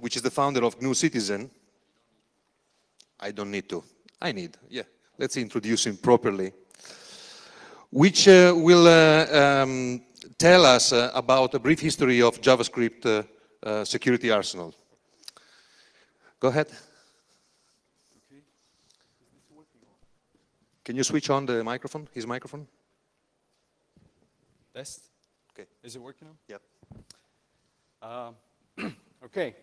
which is the founder of GNU Citizen. I don't need to. I need, yeah. Let's introduce him properly. Which uh, will uh, um, tell us uh, about a brief history of JavaScript uh, uh, security arsenal. Go ahead. Can you switch on the microphone, his microphone? Test. Okay. Is it working now? Yep. Um, okay.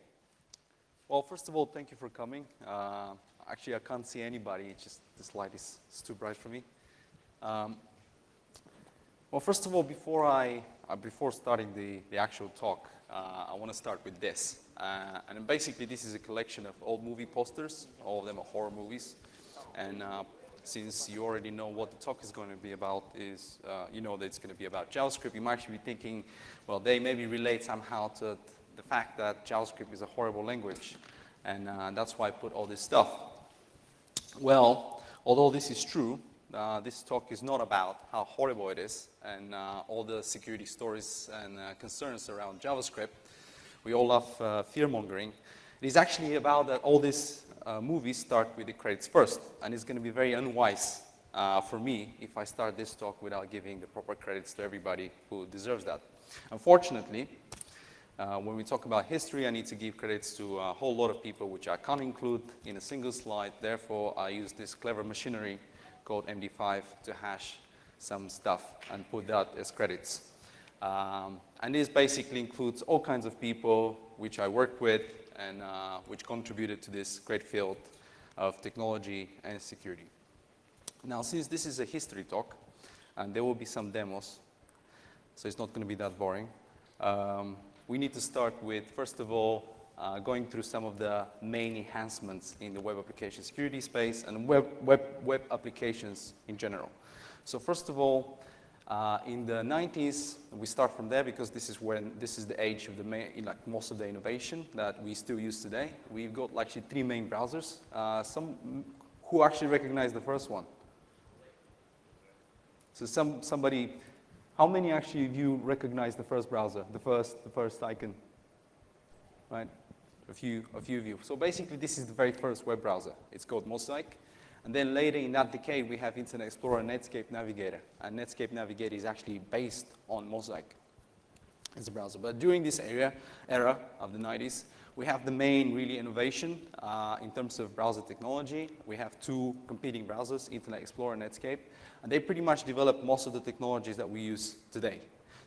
Well, first of all, thank you for coming. Uh, actually, I can't see anybody. It's just this light is too bright for me. Um, well, first of all, before I uh, before starting the, the actual talk, uh, I want to start with this. Uh, and basically, this is a collection of old movie posters. All of them are horror movies. And uh, since you already know what the talk is going to be about, is uh, you know that it's going to be about JavaScript. You might actually be thinking, well, they maybe relate somehow to the fact that JavaScript is a horrible language, and uh, that's why I put all this stuff. Well, although this is true, uh, this talk is not about how horrible it is and uh, all the security stories and uh, concerns around JavaScript. We all love uh, fear mongering. It is actually about that all these uh, movies start with the credits first, and it's going to be very unwise uh, for me if I start this talk without giving the proper credits to everybody who deserves that. Unfortunately, uh, when we talk about history, I need to give credits to a whole lot of people which I can't include in a single slide. Therefore, I use this clever machinery called MD5 to hash some stuff and put that as credits. Um, and this basically includes all kinds of people which I work with and uh, which contributed to this great field of technology and security. Now, since this is a history talk, and there will be some demos, so it's not going to be that boring, um, we need to start with, first of all, uh, going through some of the main enhancements in the web application security space and web, web, web applications in general. So first of all, uh, in the 90s, we start from there because this is when this is the age of the main, like most of the innovation that we still use today. We've got actually three main browsers. Uh, some who actually recognize the first one. So some somebody, how many actually of you recognize the first browser, the first the first icon? Right, a few a few of you. So basically, this is the very first web browser. It's called Mosaic. And then later in that decade, we have Internet Explorer, and Netscape Navigator. And Netscape Navigator is actually based on Mosaic as a browser. But during this era, era of the 90s, we have the main really innovation uh, in terms of browser technology. We have two competing browsers, Internet Explorer and Netscape. And they pretty much developed most of the technologies that we use today.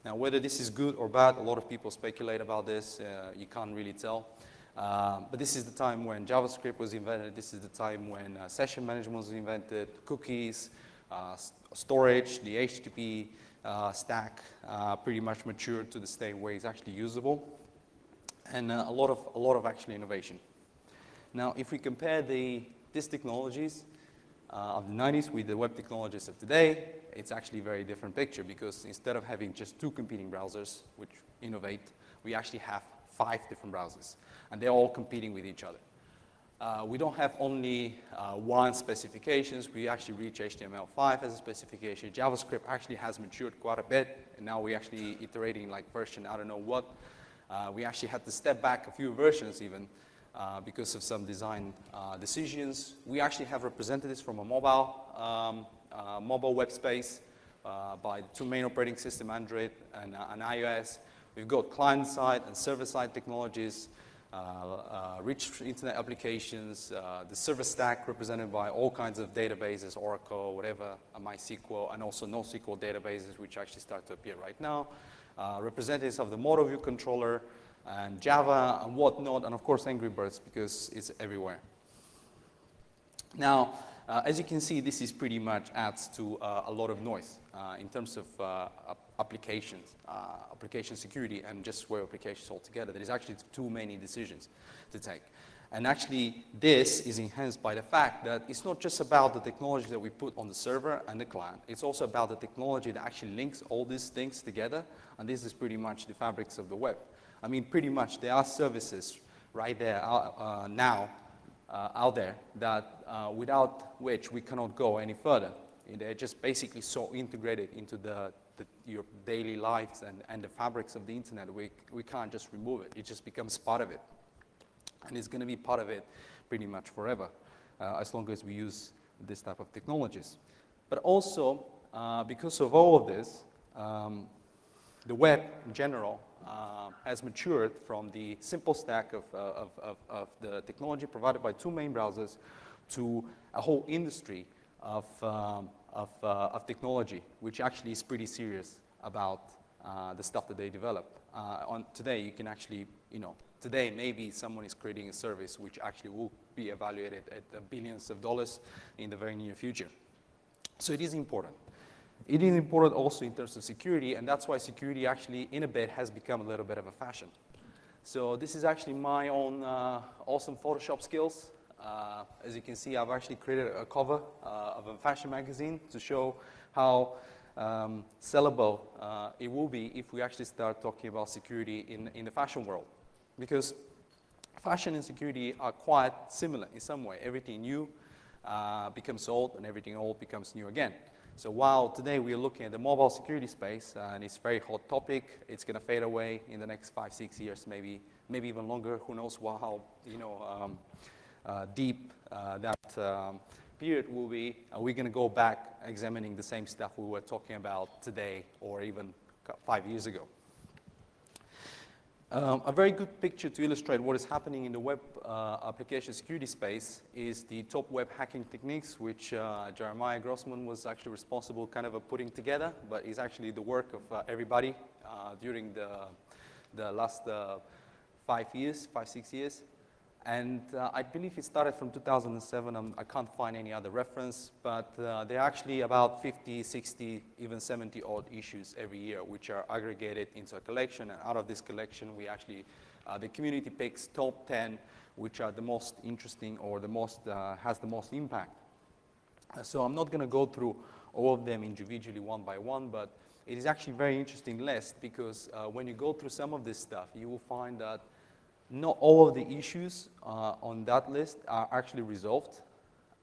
Now, whether this is good or bad, a lot of people speculate about this. Uh, you can't really tell. Uh, but this is the time when JavaScript was invented. This is the time when uh, session management was invented, cookies, uh, storage, the HTTP uh, stack uh, pretty much matured to the state where it's actually usable, and a lot of a lot of actually innovation. Now, if we compare the these technologies of the 90s with the web technologies of today, it's actually a very different picture because instead of having just two competing browsers which innovate, we actually have five different browsers and they're all competing with each other. Uh, we don't have only uh, one specifications. We actually reach HTML5 as a specification. JavaScript actually has matured quite a bit, and now we're actually iterating like version I don't know what. Uh, we actually had to step back a few versions even uh, because of some design uh, decisions. We actually have representatives from a mobile, um, uh, mobile web space by two main operating system, Android and, and iOS. We've got client-side and server-side technologies. Uh, uh, rich internet applications, uh, the server stack represented by all kinds of databases, Oracle, whatever, MySQL, and also NoSQL databases, which actually start to appear right now. representatives of the model view controller, and Java, and whatnot, and of course Angry Birds, because it's everywhere. Now, uh, as you can see, this is pretty much adds to uh, a lot of noise uh, in terms of applications, uh, application security, and just web applications altogether. There is actually too many decisions to take. And actually, this is enhanced by the fact that it's not just about the technology that we put on the server and the client. It's also about the technology that actually links all these things together. And this is pretty much the fabrics of the web. I mean, pretty much there are services right there uh, uh now uh, out there that uh, without which we cannot go any further. They're just basically so integrated into the the, your daily lives and, and the fabrics of the internet, we, we can't just remove it. It just becomes part of it. And it's going to be part of it pretty much forever, uh, as long as we use this type of technologies. But also, uh, because of all of this, um, the web in general uh, has matured from the simple stack of, uh, of, of, of, the technology provided by two main browsers to a whole industry of, um, of, uh, of technology, which actually is pretty serious about uh, the stuff that they develop. Uh, on today, you can actually, you know, today maybe someone is creating a service which actually will be evaluated at billions of dollars in the very near future. So it is important. It is important also in terms of security, and that's why security actually in a bit has become a little bit of a fashion. So this is actually my own uh, awesome Photoshop skills. Uh, as you can see, I've actually created a cover uh, of a fashion magazine to show how um, sellable uh, it will be if we actually start talking about security in, in the fashion world. Because fashion and security are quite similar in some way. Everything new uh, becomes old and everything old becomes new again. So while today we are looking at the mobile security space uh, and it's a very hot topic, it's going to fade away in the next five, six years, maybe, maybe even longer. Who knows how you know um, deep uh, that um, period will be. Are we going to go back examining the same stuff we were talking about today or even five years ago? Um, a very good picture to illustrate what is happening in the web uh, application security space is the top web hacking techniques, which uh, Jeremiah Grossman was actually responsible kind of putting together, but is actually the work of uh, everybody uh, during the, the last uh, five years, five, six years. And uh, I believe it started from 2007. I'm, I can not find any other reference, but uh, there are actually about 50, 60, even 70 odd issues every year, which are aggregated into a collection. And out of this collection, we actually, uh, the community picks top 10, which are the most interesting or the most, uh, has the most impact. So I'm not going to go through all of them individually one by one, but it is actually very interesting list because uh, when you go through some of this stuff, you will find that not all of the issues uh, on that list are actually resolved.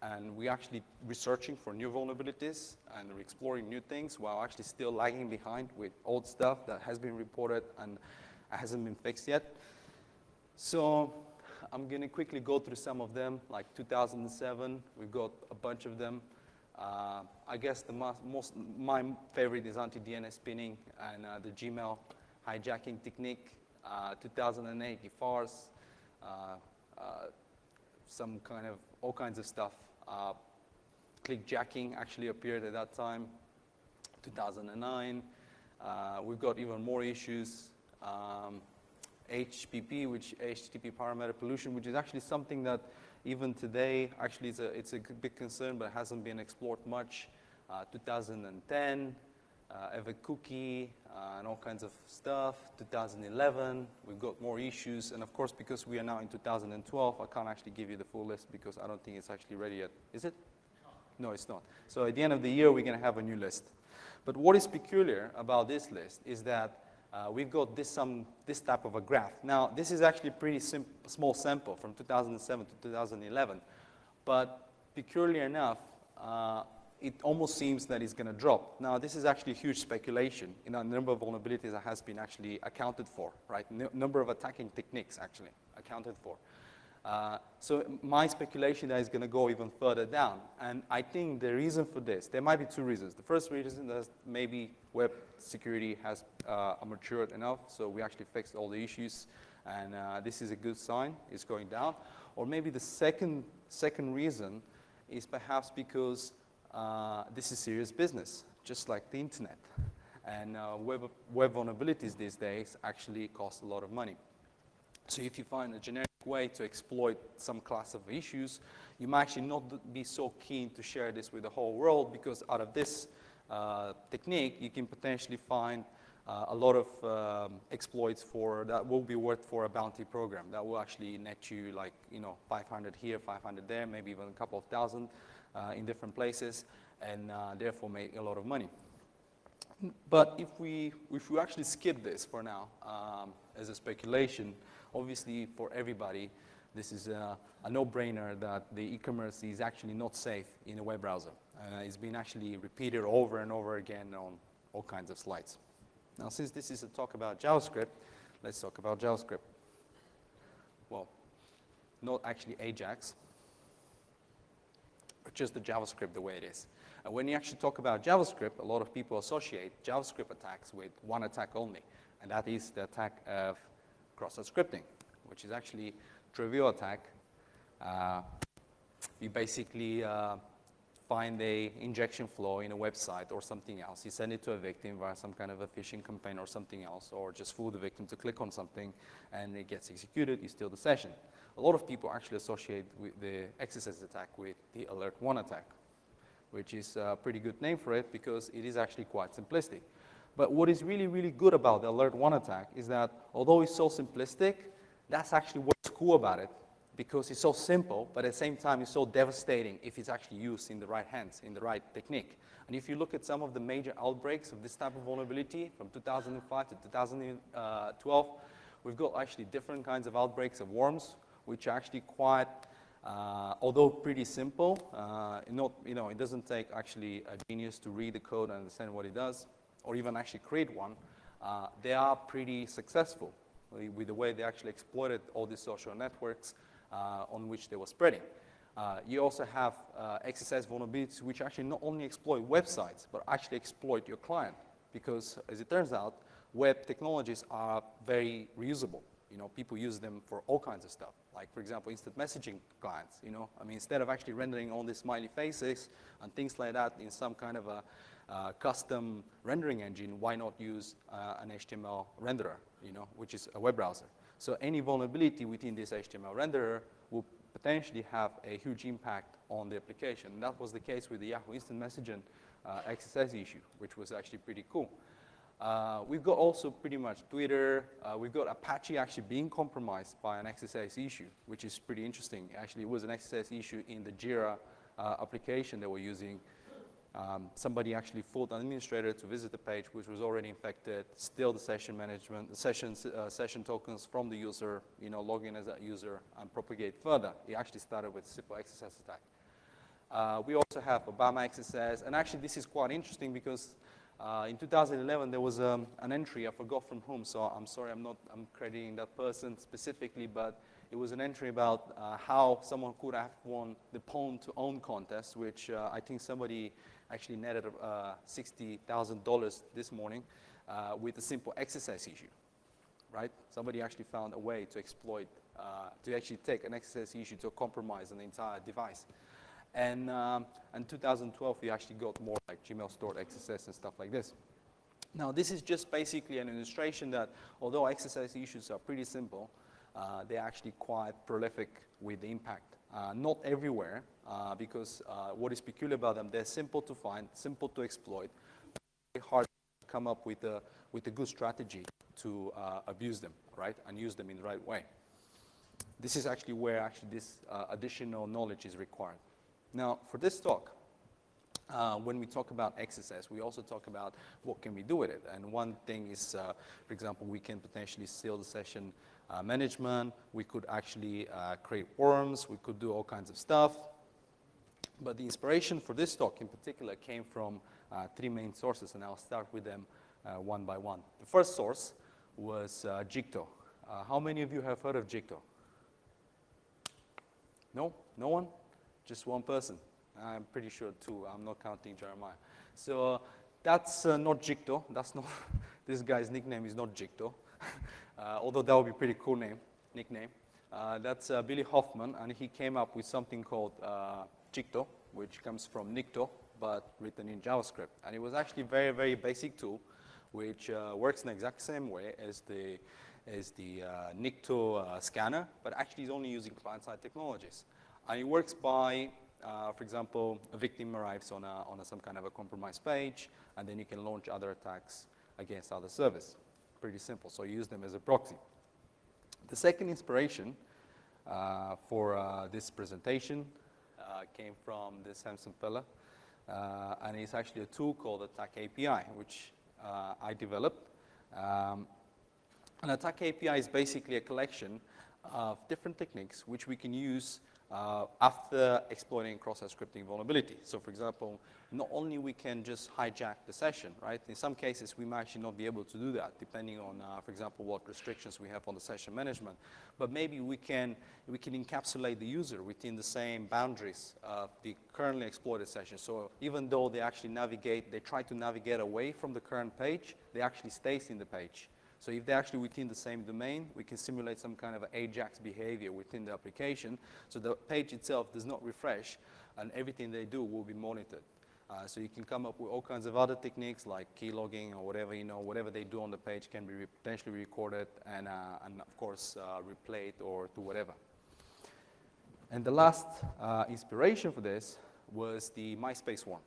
And we're actually researching for new vulnerabilities and we're exploring new things while actually still lagging behind with old stuff that has been reported and hasn't been fixed yet. So I'm going to quickly go through some of them, like 2007, we've got a bunch of them. Uh, I guess the most, most, my favorite is anti-DNS pinning and uh, the Gmail hijacking technique. Uh, 2008 GIFARs, uh, uh, some kind of, all kinds of stuff. clickjacking actually appeared at that time, 2009. we've got even more issues. Um, HPP, which HTTP parameter pollution, which is actually something that even today, actually it's a, it's a big concern, but hasn't been explored much. Uh, 2010, uh, Evercookie, uh, and all kinds of stuff. 2011, we've got more issues. And of course, because we are now in 2012, I can't actually give you the full list because I don't think it's actually ready yet. Is it? No, it's not. So at the end of the year, we're going to have a new list. But what is peculiar about this list is that uh, we've got this, some, this type of a graph. Now, this is actually a pretty small sample from 2007 to 2011. But peculiar enough, uh, it almost seems that it's going to drop. Now, this is actually huge speculation in a number of vulnerabilities that has been actually accounted for, right? N number of attacking techniques actually accounted for. Uh, so my speculation that is going to go even further down. And I think the reason for this, there might be two reasons. The first reason is that maybe web security has uh, matured enough, so we actually fixed all the issues, and uh, this is a good sign, it's going down. Or maybe the second, second reason is perhaps because uh, this is serious business, just like the internet. And uh, web, web vulnerabilities these days actually cost a lot of money. So if you find a generic way to exploit some class of issues, you might actually not be so keen to share this with the whole world because out of this uh, technique, you can potentially find uh, a lot of um, exploits for that will be worth for a bounty program that will actually net you like you know 500 here, 500 there, maybe even a couple of thousand in different places, and uh, therefore make a lot of money. But if we, if we actually skip this for now um, as a speculation, obviously for everybody, this is a, a no-brainer that the e-commerce is actually not safe in a web browser. Uh, it's been actually repeated over and over again on all kinds of slides. Now, since this is a talk about JavaScript, let's talk about JavaScript. Well, not actually Ajax, but just the JavaScript the way it is. And when you actually talk about JavaScript, a lot of people associate JavaScript attacks with one attack only, and that is the attack of cross-site scripting, which is actually trivial attack. Uh, you basically uh, find a injection flaw in a website or something else. You send it to a victim via some kind of a phishing campaign or something else, or just fool the victim to click on something and it gets executed, you steal the session. A lot of people actually associate the XSS attack with the Alert 1 attack, which is a pretty good name for it because it is actually quite simplistic. But what is really, really good about the Alert 1 attack is that although it's so simplistic, that's actually what's cool about it because it's so simple, but at the same time it's so devastating if it's actually used in the right hands, in the right technique. And if you look at some of the major outbreaks of this type of vulnerability from 2005 to 2012, uh, we've got actually different kinds of outbreaks of worms, which are actually quite, uh, although pretty simple, uh, not, you know, it doesn't take actually a genius to read the code and understand what it does, or even actually create one. Uh, they are pretty successful with the way they actually exploited all these social networks uh, on which they were spreading. Uh, you also have uh, XSS vulnerabilities which actually not only exploit websites, but actually exploit your client. Because as it turns out, web technologies are very reusable. You know, people use them for all kinds of stuff. Like, for example, instant messaging clients, you know. I mean, instead of actually rendering all these smiley faces and things like that in some kind of a uh, custom rendering engine, why not use uh, an HTML renderer, you know, which is a web browser. So any vulnerability within this HTML renderer will potentially have a huge impact on the application. And that was the case with the Yahoo Instant Messaging uh, XSS issue, which was actually pretty cool. Uh, we've got also pretty much Twitter. Uh, we've got Apache actually being compromised by an XSS issue, which is pretty interesting. Actually, it was an XSS issue in the Jira uh, application they were using um, somebody actually fooled an administrator to visit the page which was already infected, steal the session management, the session, uh, session tokens from the user, you know, log in as that user and propagate further. It actually started with simple XSS attack. Uh, we also have Obama XSS, and actually this is quite interesting because uh, in 2011 there was um, an entry, I forgot from whom, so I'm sorry I'm not I'm crediting that person specifically, but it was an entry about uh, how someone could have won the Pwn2Own contest, which uh, I think somebody actually netted uh, $60,000 this morning uh, with a simple XSS issue, right? Somebody actually found a way to exploit, uh, to actually take an XSS issue to compromise an entire device. And um, in 2012, we actually got more like Gmail stored XSS and stuff like this. Now, this is just basically an illustration that although XSS issues are pretty simple, uh, they're actually quite prolific with the impact. Uh, not everywhere, uh, because uh, what is peculiar about them, they're simple to find, simple to exploit, very hard to come up with a, with a good strategy to uh, abuse them, right, and use them in the right way. This is actually where actually this uh, additional knowledge is required. Now, for this talk, uh, when we talk about XSS, we also talk about what can we do with it. And one thing is, uh, for example, we can potentially steal the session uh, management. We could actually uh, create worms. We could do all kinds of stuff. But the inspiration for this talk in particular came from uh, three main sources, and I'll start with them uh, one by one. The first source was Jikto. How many of you have heard of Jikto? No? No one? Just one person? I'm pretty sure two. I'm not counting Jeremiah. So uh, that's uh, not Jikto. That's not, this guy's nickname is not Jikto. although that would be pretty cool name, nickname. that's Billy Hoffman, and he came up with something called Jikto, which comes from Nikto, but written in JavaScript. And it was actually very, very basic tool, which uh, works in the exact same way as the, as the uh, Nikto uh, scanner, but actually is only using client-side technologies. And it works by, uh, for example, a victim arrives on, a, on a, some kind of a compromised page, and then you can launch other attacks against other service. Pretty simple, so use them as a proxy. The second inspiration uh, for uh, this presentation uh, came from the Samson fella. Uh, and it's actually a tool called Attack API, which uh, I developed. Um, an Attack API is basically a collection of different techniques which we can use uh, after exploiting cross-site scripting vulnerability. So for example, not only we can just hijack the session, right? In some cases, we might actually not be able to do that, depending on, uh, for example, what restrictions we have on the session management. But maybe we can, we can encapsulate the user within the same boundaries of the currently exploited session. So even though they actually navigate, they try to navigate away from the current page, they actually stays in the page. So if they're actually within the same domain, we can simulate some kind of AJAX behavior within the application. So the page itself does not refresh, and everything they do will be monitored. Uh, so you can come up with all kinds of other techniques like keylogging or whatever, you know, whatever they do on the page can be re potentially recorded and, uh, and of course, uh, replayed or do whatever. And the last uh, inspiration for this was the MySpace worm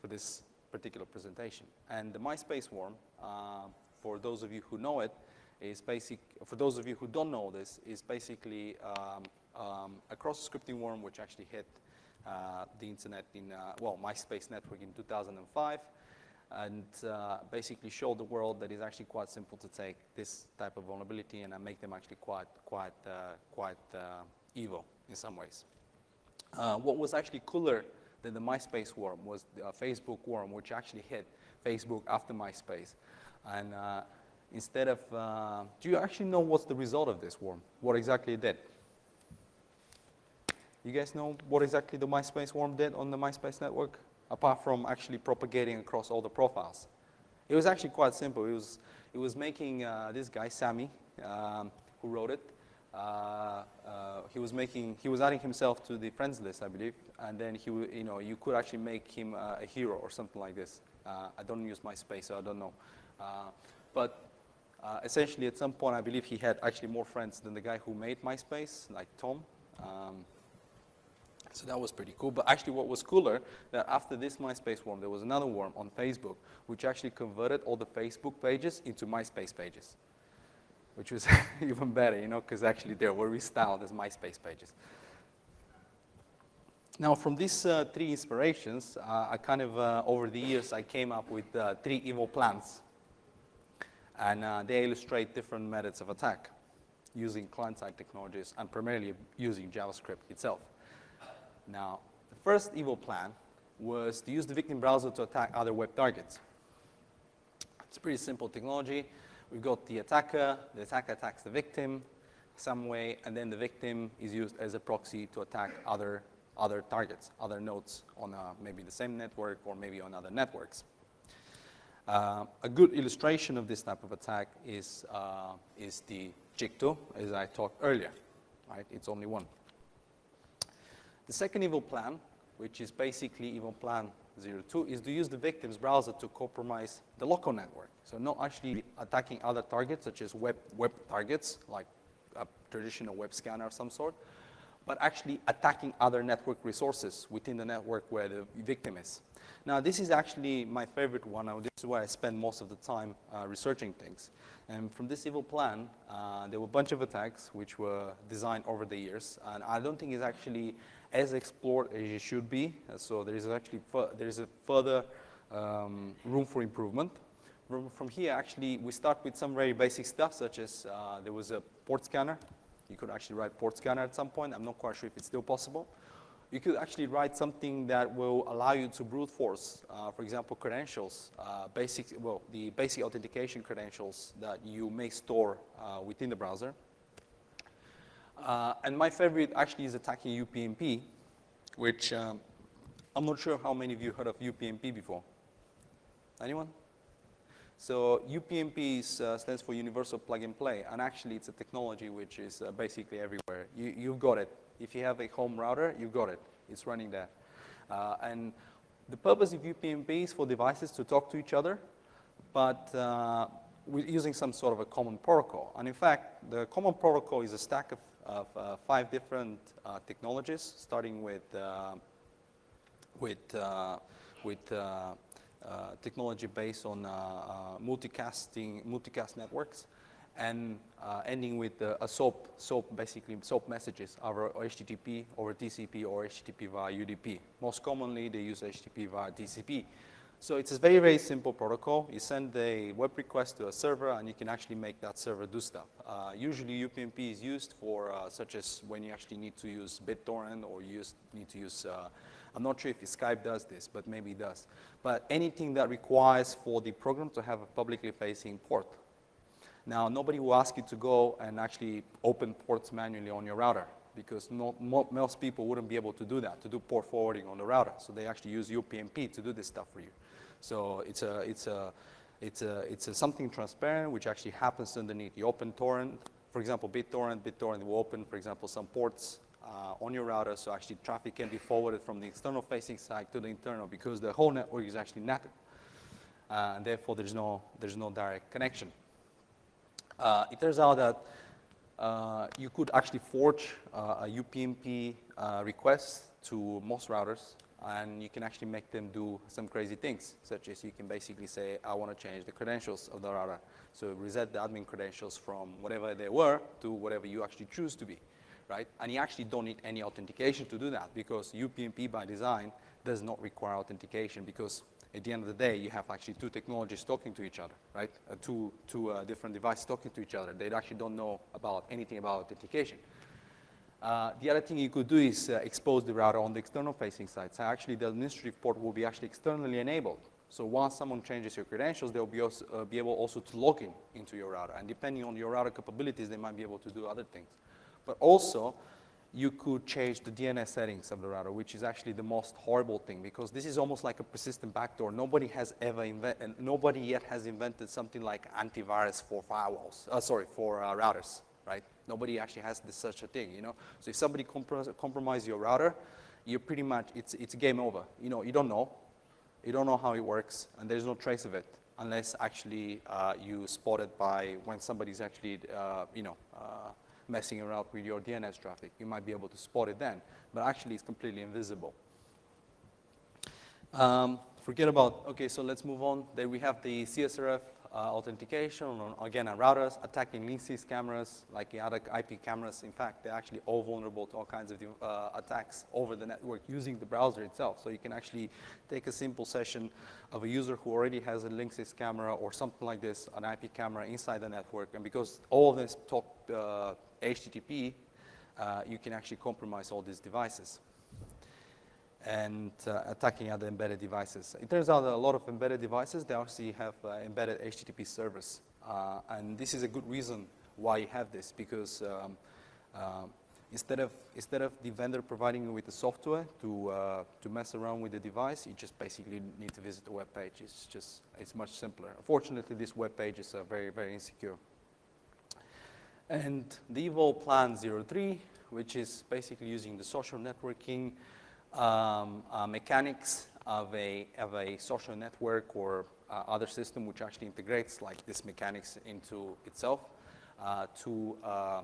for this particular presentation. And the MySpace worm uh, for those of you who know it, is basic, for those of you who don't know this, is basically um, um, a cross-scripting worm which actually hit uh, the internet in, uh, well, MySpace network in 2005 and uh, basically showed the world that it's actually quite simple to take this type of vulnerability and make them actually quite, quite, uh, quite uh, evil in some ways. Uh, what was actually cooler than the MySpace worm was the Facebook worm, which actually hit Facebook after MySpace. And uh, instead of, uh, do you actually know what's the result of this worm? What exactly it did? You guys know what exactly the MySpace worm did on the MySpace network? Apart from actually propagating across all the profiles. It was actually quite simple. It was, it was making uh, this guy, Sammy, um, who wrote it, uh, uh, he was making, he was adding himself to the friends list, I believe, and then he, you know, you could actually make him uh, a hero or something like this. Uh, I don't use MySpace, so I don't know. Uh, but uh, essentially, at some point, I believe he had actually more friends than the guy who made MySpace, like Tom. Um, so that was pretty cool. But actually, what was cooler, that after this MySpace worm, there was another worm on Facebook, which actually converted all the Facebook pages into MySpace pages, which was even better, you know, because actually they were restyled as MySpace pages. Now, from these uh, three inspirations, uh, I kind of, uh, over the years, I came up with uh, three evil plans and uh, they illustrate different methods of attack using client-side technologies and primarily using JavaScript itself. Now, the first evil plan was to use the victim browser to attack other web targets. It's a pretty simple technology. We've got the attacker, the attacker attacks the victim some way, and then the victim is used as a proxy to attack other, other targets, other nodes on uh, maybe the same network or maybe on other networks. Uh, a good illustration of this type of attack is, uh, is the Jikto, as I talked earlier, right? It's only one. The second evil plan, which is basically evil plan 02, is to use the victim's browser to compromise the local network. So not actually attacking other targets, such as web, web targets, like a traditional web scanner of some sort, but actually attacking other network resources within the network where the victim is. Now, this is actually my favorite one. This is where I spend most of the time uh, researching things. And from this evil plan, uh, there were a bunch of attacks which were designed over the years. And I don't think it's actually as explored as it should be. So there is actually there is a further um, room for improvement. From, from, here, actually, we start with some very basic stuff, such as uh, there was a port scanner. You could actually write port scanner at some point. I'm not quite sure if it's still possible you could actually write something that will allow you to brute force, uh, for example, credentials, uh, basic, well, the basic authentication credentials that you may store uh, within the browser. Uh, and my favorite actually is attacking UPnP, which um, I'm not sure how many of you heard of UPnP before. Anyone? So UPnP is, uh, stands for Universal Plug and Play, and actually it's a technology which is uh, basically everywhere. You, you've got it. If you have a home router, you've got it. It's running there. Uh, and the purpose of UPnP is for devices to talk to each other, but uh, using some sort of a common protocol. And in fact, the common protocol is a stack of, of uh, five different uh, technologies, starting with, uh, with, uh, with technology based on multicasting, multicast networks and uh, ending with uh, a SOAP, SOAP basically SOAP messages over HTTP, or TCP, or HTTP via UDP. Most commonly, they use HTTP via TCP. So it's a very, very simple protocol. You send a web request to a server, and you can actually make that server do stuff. Uh, usually, UPnP is used for uh, such as when you actually need to use BitTorrent or you need to use, uh, I'm not sure if Skype does this, but maybe it does. But anything that requires for the program to have a publicly facing port. Now, nobody will ask you to go and actually open ports manually on your router because not, most people wouldn't be able to do that, to do port forwarding on the router. So they actually use UPnP to do this stuff for you. So it's a, it's a, it's a, it's a something transparent which actually happens underneath. You open torrent, for example, BitTorrent, BitTorrent will open, for example, some ports uh, on your router, so actually traffic can be forwarded from the external facing side to the internal because the whole network is actually netted. Uh, and therefore, there's no, there's no direct connection. Uh, it turns out that uh, you could actually forge uh, a UPnP uh, request to most routers and you can actually make them do some crazy things, such as you can basically say, I want to change the credentials of the router. So reset the admin credentials from whatever they were to whatever you actually choose to be, right? And you actually don't need any authentication to do that because UPnP by design does not require authentication because at the end of the day, you have actually two technologies talking to each other, right? Uh, two two uh, different devices talking to each other. They actually don't know about anything about authentication. Uh, the other thing you could do is uh, expose the router on the external facing side. So actually the administrative port will be actually externally enabled. So once someone changes your credentials, they'll be, also, uh, be able also to log in into your router. And depending on your router capabilities, they might be able to do other things. But also, you could change the DNS settings of the router, which is actually the most horrible thing because this is almost like a persistent backdoor. Nobody has ever invented, nobody yet has invented something like antivirus for firewalls, uh, sorry, for uh, routers, right? Nobody actually has this, such a thing, you know? So if somebody comprom compromises your router, you're pretty much, it's, it's game over. You know, you don't know. You don't know how it works, and there's no trace of it unless actually uh, you spot it by when somebody's actually, uh, you know, uh, messing around with your DNS traffic. You might be able to spot it then, but actually it's completely invisible. Um, forget about, okay, so let's move on. Then we have the CSRF authentication, on, again, on routers, attacking Linksys cameras, like the other IP cameras. In fact, they're actually all vulnerable to all kinds of uh, attacks over the network using the browser itself. So you can actually take a simple session of a user who already has a Linksys camera or something like this, an IP camera inside the network. And because all of this talk uh, HTTP, uh, you can actually compromise all these devices and uh, attacking other embedded devices. It turns out that a lot of embedded devices, they actually have uh, embedded HTTP servers. Uh, and this is a good reason why you have this, because um, uh, instead, of, instead of the vendor providing you with the software to, uh, to mess around with the device, you just basically need to visit the web page. It's just, it's much simpler. Unfortunately, these web pages are very, very insecure. And the Evil Plan 03, which is basically using the social networking um, uh, mechanics of a, of a social network or uh, other system which actually integrates like this mechanics into itself uh, to, uh,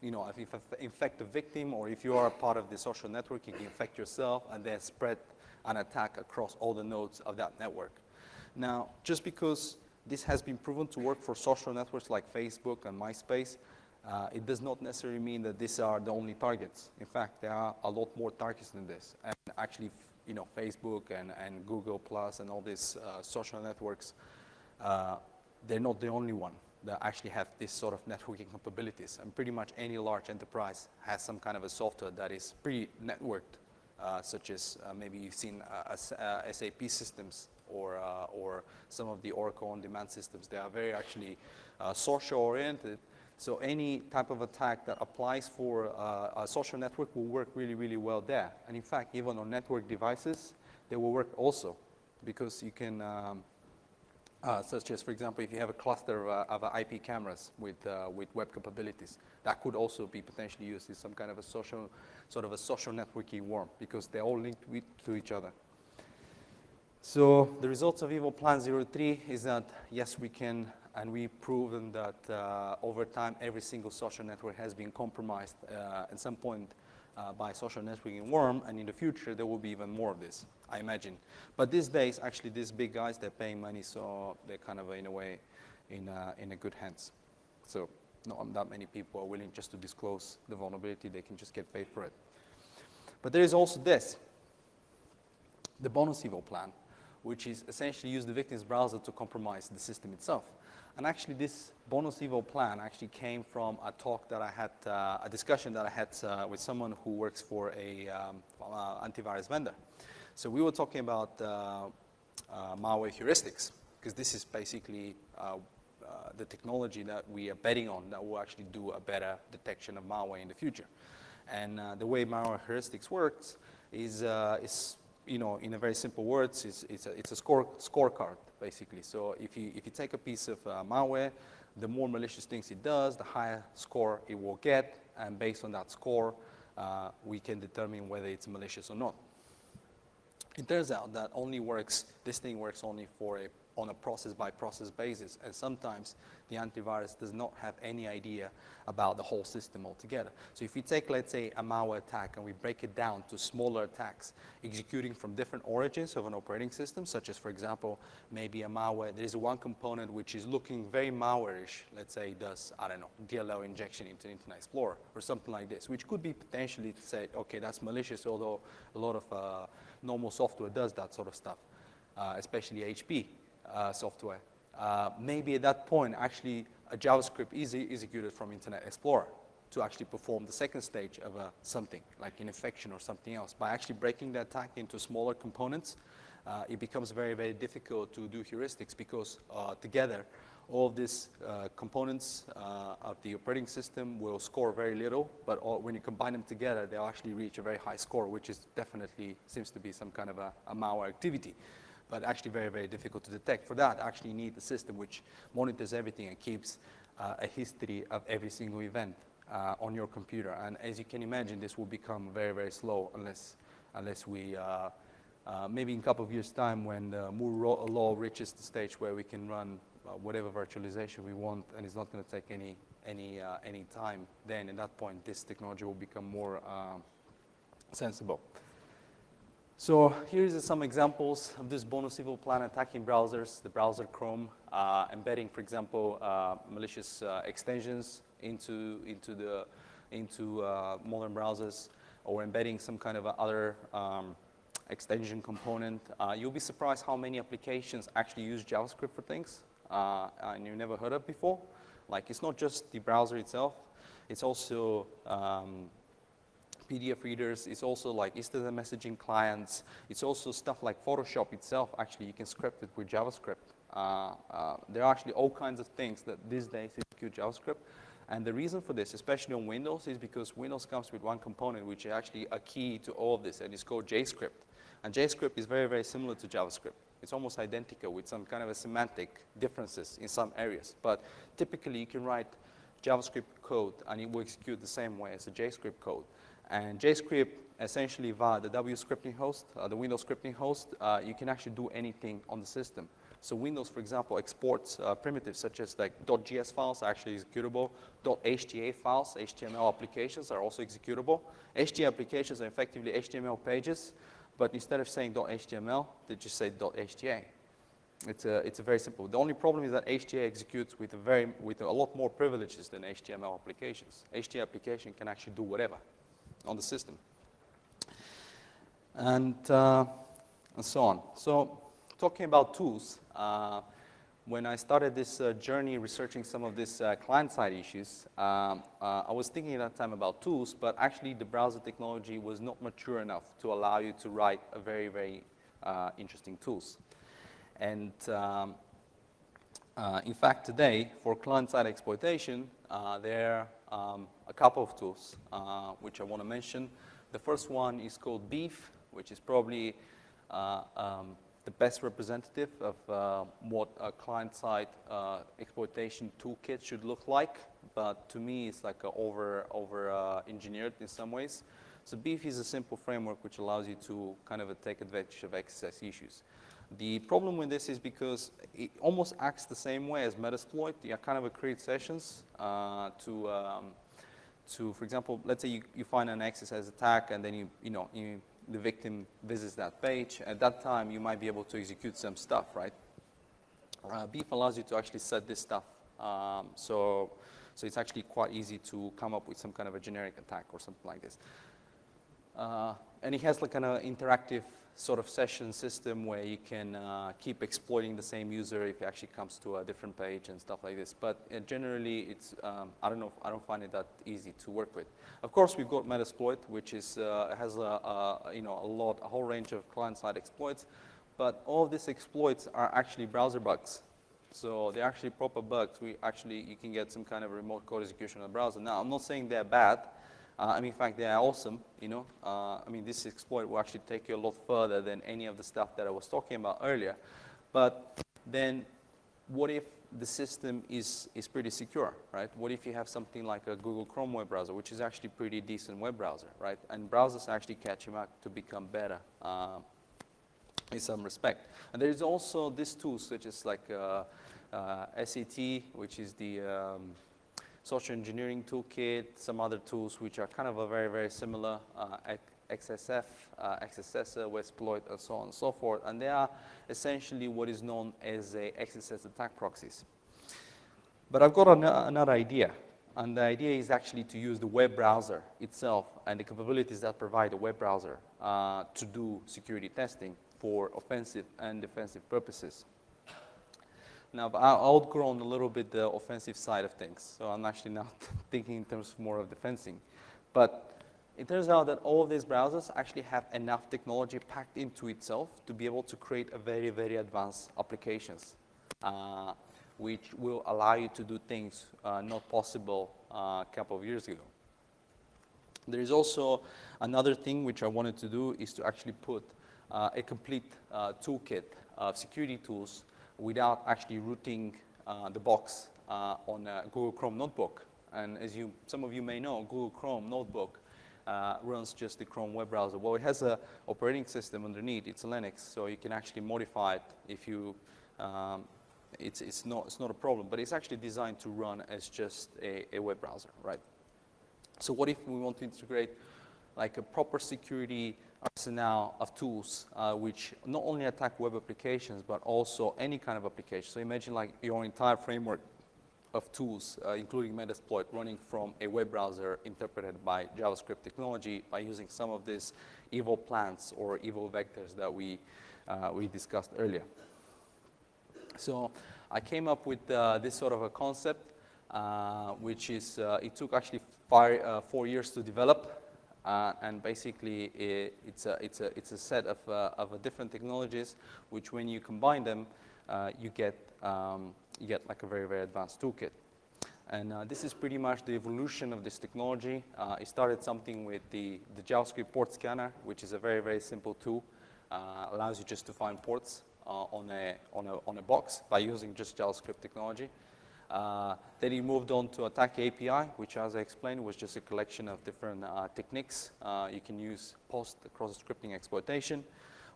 you know, if you infect a victim or if you are a part of the social network, you can infect yourself and then spread an attack across all the nodes of that network. Now, just because this has been proven to work for social networks like Facebook and MySpace, uh, it does not necessarily mean that these are the only targets. In fact, there are a lot more targets than this. And actually, you know, Facebook and, and Google Plus and all these uh, social networks, uh, they're not the only one that actually have this sort of networking capabilities. And pretty much any large enterprise has some kind of a software that is pre-networked, uh, such as uh, maybe you've seen uh, SAP systems or, or some of the Oracle on-demand systems. They are very actually social-oriented so any type of attack that applies for uh, a social network will work really, really well there. And in fact, even on network devices, they will work also because you can, um, uh, such as, for example, if you have a cluster of, uh, of IP cameras with, uh, with web capabilities, that could also be potentially used as some kind of a social, sort of a social networking worm because they're all linked with, to each other. So the results of Evil Plan 03 is that, yes, we can and we've proven that uh, over time every single social network has been compromised uh, at some point uh, by social networking worm, and in the future there will be even more of this, I imagine. But these days, actually, these big guys, they're paying money, so they're kind of, in a way, in, uh, in a good hands. So not that many people are willing just to disclose the vulnerability, they can just get paid for it. But there is also this, the bonus evil plan which is essentially use the victim's browser to compromise the system itself. And actually, this bonus evil plan actually came from a talk that I had, uh, a discussion that I had uh, with someone who works for a um, uh, antivirus vendor. So we were talking about uh, uh, malware heuristics, because this is basically uh, the technology that we are betting on that will actually do a better detection of malware in the future. And the way malware heuristics works is, is you know, in a very simple words, it's, it's a, it's a score, scorecard, basically. So if you, if you take a piece of uh, malware, the more malicious things it does, the higher score it will get, and based on that score, uh, we can determine whether it's malicious or not. It turns out that only works, this thing works only for a on a process by process basis. And sometimes the antivirus does not have any idea about the whole system altogether. So if we take, let's say, a malware attack and we break it down to smaller attacks executing from different origins of an operating system, such as, for example, maybe a malware, there is one component which is looking very malware-ish, let's say does, I don't know, DLL injection into Internet Explorer or something like this, which could be potentially to say, okay, that's malicious, although a lot of uh, normal software does that sort of stuff, uh, especially HP uh, software. Uh, maybe at that point, actually, a JavaScript is executed from Internet Explorer to actually perform the second stage of a something, like an infection or something else. By actually breaking the attack into smaller components, uh, it becomes very, very difficult to do heuristics because uh, together, all of these uh, components uh, of the operating system will score very little, but all, when you combine them together, they'll actually reach a very high score, which is definitely seems to be some kind of a, a malware activity but actually very, very difficult to detect. For that, actually you need a system which monitors everything and keeps uh, a history of every single event uh, on your computer. And as you can imagine, this will become very, very slow unless, unless we, uh, uh maybe in a couple of years' time when the Moore law reaches the stage where we can run uh, whatever virtualization we want and it's not going to take any, any, uh, any time, then at that point this technology will become more sensible. So here's some examples of this bonus evil plan attacking browsers, the browser Chrome, uh, embedding, for example, uh, malicious uh, extensions into, into, the, into uh, modern browsers, or embedding some kind of other um, extension component. Uh, you'll be surprised how many applications actually use JavaScript for things, uh, and you never heard of before. Like, it's not just the browser itself, it's also um, PDF readers. It's also like instant messaging clients. It's also stuff like Photoshop itself. Actually, you can script it with JavaScript. Uh, uh, there are actually all kinds of things that these days execute JavaScript. And the reason for this, especially on Windows, is because Windows comes with one component which is actually a key to all of this, and it's called JScript. And JScript is very, very similar to JavaScript. It's almost identical with some kind of a semantic differences in some areas. But typically, you can write JavaScript code, and it will execute the same way as a JScript code. And JScript, essentially via the W scripting host, uh, the Windows scripting host, uh, you can actually do anything on the system. So Windows, for example, exports uh, primitives such as like .gs files are actually executable. .hta files, HTML applications are also executable. HTML applications are effectively HTML pages, but instead of saying .html, they just say .hta. It's a, it's a very simple. The only problem is that HTA executes with a, very, with a lot more privileges than HTML applications. HTA application can actually do whatever on the system. And, uh, and so on. So talking about tools, uh, when I started this uh, journey researching some of these uh, client-side issues, um, I was thinking at that time about tools, but actually the browser technology was not mature enough to allow you to write a very, very interesting tools. And um, in fact, today, for client-side exploitation, there um, a couple of tools uh, which I want to mention. The first one is called BeEF, which is probably uh, um, the best representative of uh, what a client-side uh, exploitation toolkit should look like. But to me, it's like over, over uh, engineered in some ways. So BeEF is a simple framework which allows you to kind of take advantage of XSS issues. The problem with this is because it almost acts the same way as Metasploit. You kind of create sessions uh, to, um, to, for example, let's say you, you find an XSS attack and then you, you know, you, the victim visits that page. At that time, you might be able to execute some stuff, right? Uh, BeEF allows you to actually set this stuff. Um, so, so it's actually quite easy to come up with some kind of a generic attack or something like this. Uh, and it has like an uh, interactive sort of session system where you can uh, keep exploiting the same user if it actually comes to a different page and stuff like this. But uh, generally, it's um, I don't know I don't find it that easy to work with. Of course, we've got Metasploit, which is uh, has a, a, you know a lot a whole range of client-side exploits, but all these exploits are actually browser bugs. So they're actually proper bugs. We actually you can get some kind of remote code execution on the browser. Now I'm not saying they're bad. Uh, I mean, in fact, they are awesome, you know. Uh, I mean, this exploit will actually take you a lot further than any of the stuff that I was talking about earlier. But then what if the system is, is pretty secure, right? What if you have something like a Google Chrome web browser, which is actually pretty decent web browser, right? And browsers actually catching up to become better uh, in some respect. And there is also these tools, such as like uh, uh, SET, which is the um, social engineering toolkit, some other tools which are kind of a very, very similar, uh, XSF, uh, XSS, Westploit, and so on and so forth. And they are essentially what is known as a XSS attack proxies. But I've got an another idea. And the idea is actually to use the web browser itself and the capabilities that provide the web browser uh, to do security testing for offensive and defensive purposes. Now, I've outgrown a little bit the offensive side of things, so I'm actually now thinking in terms of more of defending. But it turns out that all of these browsers actually have enough technology packed into itself to be able to create a very, very advanced applications, uh, which will allow you to do things uh, not possible uh, a couple of years ago. There is also another thing which I wanted to do is to actually put uh, a complete uh, toolkit of security tools without actually rooting uh, the box uh, on a Google Chrome notebook. And as you, some of you may know, Google Chrome notebook uh, runs just the Chrome web browser. Well, it has an operating system underneath. It's a Linux, so you can actually modify it if you, um, it's, it's, not, it's not a problem, but it's actually designed to run as just a, a web browser, right? So what if we want to integrate like a proper security arsenal of tools uh, which not only attack web applications, but also any kind of application. So imagine like your entire framework of tools, uh, including Metasploit, running from a web browser interpreted by JavaScript technology by using some of these evil plants or evil vectors that we, uh, we discussed earlier. So I came up with uh, this sort of a concept, uh, which is, uh, it took actually five, four years to develop. Uh, and basically, it, it's, a, it's, a, it's a set of, uh, of different technologies, which when you combine them, uh, you, get, um, you get like a very, very advanced toolkit. And uh, this is pretty much the evolution of this technology. Uh, it started something with the, the JavaScript port scanner, which is a very, very simple tool. Uh, allows you just to find ports on, a, on, a, on a box by using just JavaScript technology. Uh, then he moved on to Attack API, which, as I explained, was just a collection of different uh, techniques uh, you can use post cross-scripting exploitation.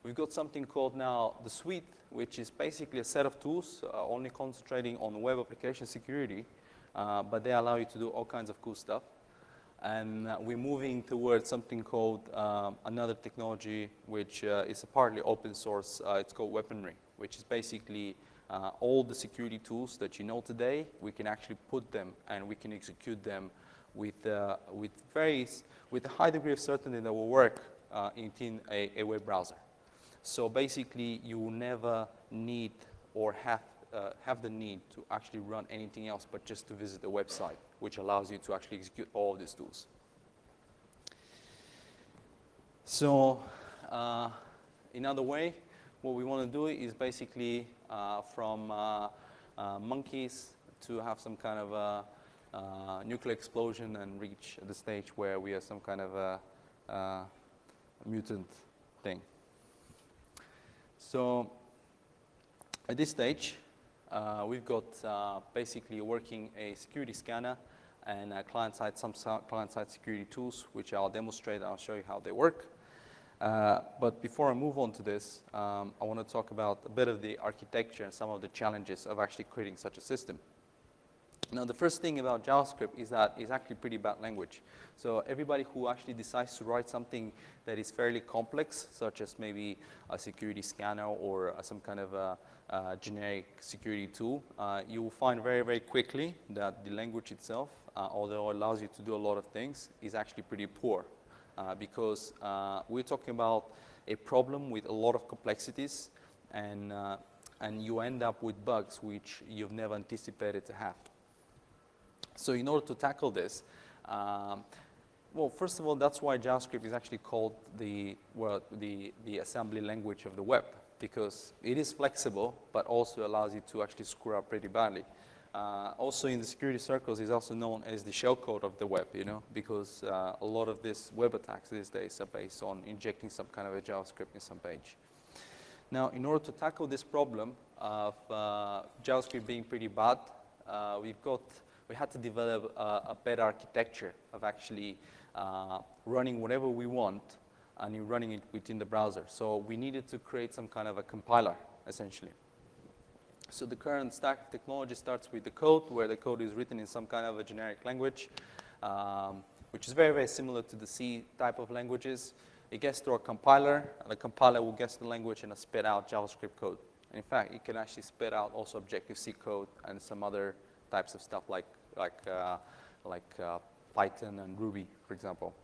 We've got something called now the suite, which is basically a set of tools uh, only concentrating on web application security, uh, but they allow you to do all kinds of cool stuff. And we're moving towards something called um, another technology, which is a partly open source. it's called weaponry, which is basically uh, all the security tools that you know today, we can actually put them and we can execute them with, uh, with, very, with a high degree of certainty that will work uh, in a, a, web browser. So basically, you will never need or have, uh, have the need to actually run anything else but just to visit a website, which allows you to actually execute all of these tools. So, uh, another way, what we want to do is basically from uh, uh, monkeys to have some kind of a nuclear explosion and reach the stage where we are some kind of a, mutant thing. So at this stage, uh, we've got uh, basically working a security scanner and client-side, some client-side security tools, which I'll demonstrate. I'll show you how they work. Uh, but before I move on to this, um, I want to talk about a bit of the architecture and some of the challenges of actually creating such a system. Now, the first thing about JavaScript is that it's actually pretty bad language. So everybody who actually decides to write something that is fairly complex, such as maybe a security scanner or uh, some kind of a, a generic security tool, uh, you will find very, very quickly that the language itself, uh, although it allows you to do a lot of things, is actually pretty poor because uh, we're talking about a problem with a lot of complexities, and, uh, and you end up with bugs which you've never anticipated to have. So in order to tackle this, um, well, first of all, that's why JavaScript is actually called the, well, the, the assembly language of the web, because it is flexible, but also allows you to actually screw up pretty badly. Uh, also in the security circles is also known as the shellcode of the web, you know, because uh, a lot of these web attacks these days are based on injecting some kind of a JavaScript in some page. Now, in order to tackle this problem of uh, JavaScript being pretty bad, uh, we've got, we had to develop a, a better architecture of actually uh, running whatever we want and running it within the browser. So we needed to create some kind of a compiler, essentially. So the current stack technology starts with the code, where the code is written in some kind of a generic language, um, which is very, very similar to the C type of languages. It gets through a compiler, and the compiler will guess the language and spit out JavaScript code. And in fact, it can actually spit out also Objective-C code and some other types of stuff like, like, uh, like uh, Python and Ruby, for example.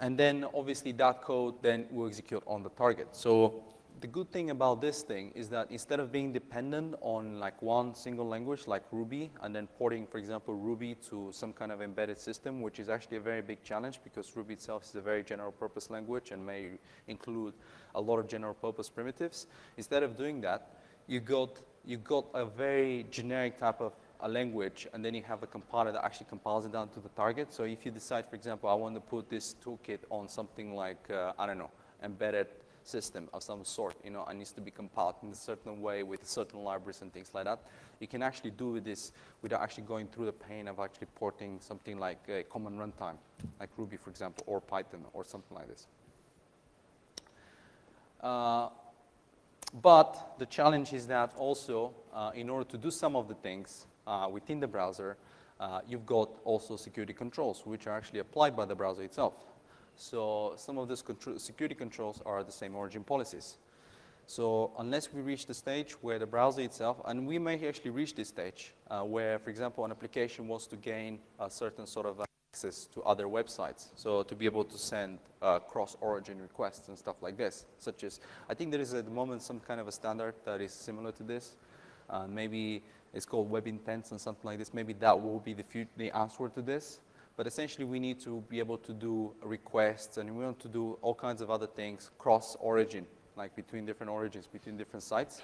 And then obviously that code then will execute on the target. So the good thing about this thing is that instead of being dependent on like one single language like Ruby and then porting, for example, Ruby to some kind of embedded system, which is actually a very big challenge because Ruby itself is a very general purpose language and may include a lot of general purpose primitives. Instead of doing that, you got, you got a very generic type of a language and then you have a compiler that actually compiles it down to the target. So if you decide, for example, I want to put this toolkit on something like, uh, I don't know, embedded system of some sort, you know, and needs to be compiled in a certain way with certain libraries and things like that. You can actually do this without actually going through the pain of actually porting something like a common runtime, like Ruby, for example, or Python, or something like this. Uh, but the challenge is that also, uh, in order to do some of the things uh, within the browser, uh, you've got also security controls, which are actually applied by the browser itself. So some of these security controls are the same origin policies. So unless we reach the stage where the browser itself, and we may actually reach this stage uh, where, for example, an application wants to gain a certain sort of access to other websites. So to be able to send uh, cross-origin requests and stuff like this, such as, I think there is at the moment some kind of a standard that is similar to this. Uh, maybe it's called web intents and something like this. Maybe that will be the, the answer to this. But essentially, we need to be able to do requests, and we want to do all kinds of other things cross-origin, like between different origins, between different sites.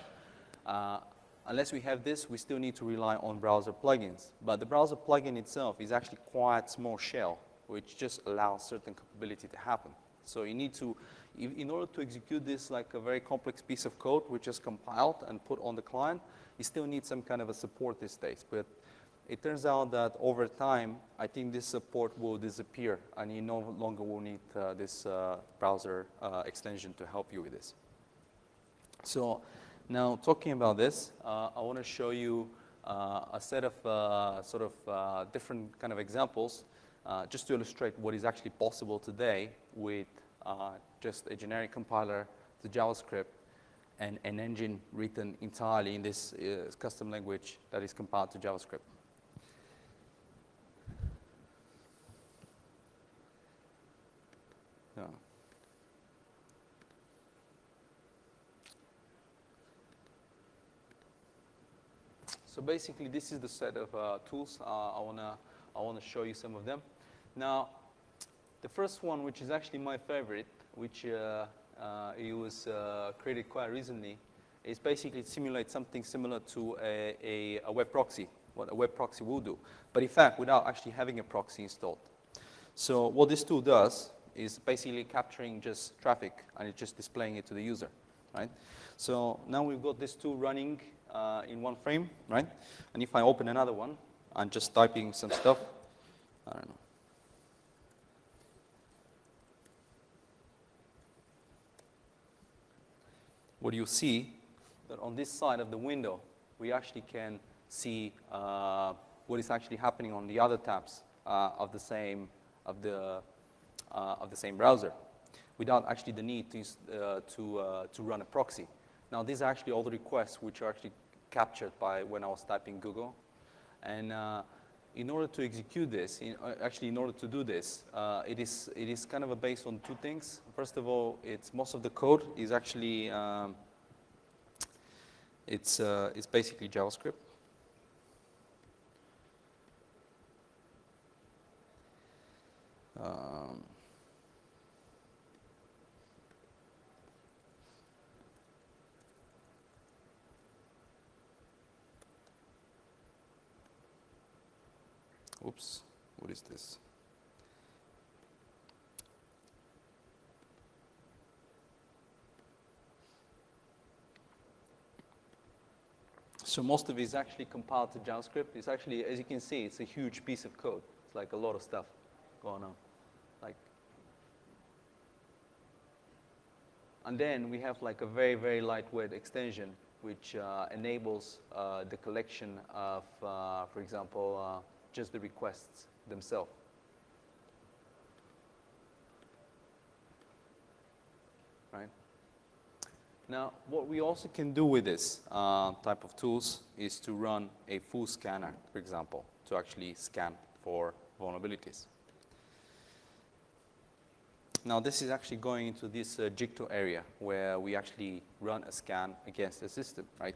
Uh, unless we have this, we still need to rely on browser plugins. But the browser plugin itself is actually quite small shell, which just allows certain capability to happen. So you need to, in order to execute this like a very complex piece of code, which is compiled and put on the client, you still need some kind of a support these days. But it turns out that over time, I think this support will disappear and you no longer will need uh, this uh, browser uh, extension to help you with this. So now talking about this, uh, I want to show you uh, a set of uh, sort of different kind of examples just to illustrate what is actually possible today with just a generic compiler to JavaScript and an engine written entirely in this custom language that is compiled to JavaScript. Yeah. So basically, this is the set of uh, tools. Uh, I wanna I wanna show you some of them. Now, the first one, which is actually my favorite, which uh, uh it was created quite recently, is basically simulate something similar to a, a, a web proxy, what a web proxy will do, but in fact, without actually having a proxy installed. So what this tool does is basically capturing just traffic and it's just displaying it to the user, right? So now we've got this tool running uh, in one frame, right? And if I open another one, I'm just typing some stuff, I don't know. What you see that on this side of the window, we actually can see uh, what is actually happening on the other tabs uh, of the same, of the uh, of the same browser without actually the need to, uh, to, uh, to run a proxy. Now, these are actually all the requests which are actually captured by when I was typing Google. And in order to execute this, in, uh, actually in order to do this, uh, it, is, it is kind of based on two things. First of all, it's most of the code is actually, um, it's, uh, it's basically JavaScript. Oops, what is this? So most of it is actually compiled to JavaScript. It's actually, as you can see, it's a huge piece of code. It's like a lot of stuff going on. Like, and then we have like a very, very lightweight extension which uh, enables uh, the collection of, uh, for example, uh, just the requests themselves. Right? Now, what we also can do with this uh, type of tools is to run a full scanner, for example, to actually scan for vulnerabilities. Now, this is actually going into this uh, Jikto area where we actually run a scan against the system, right?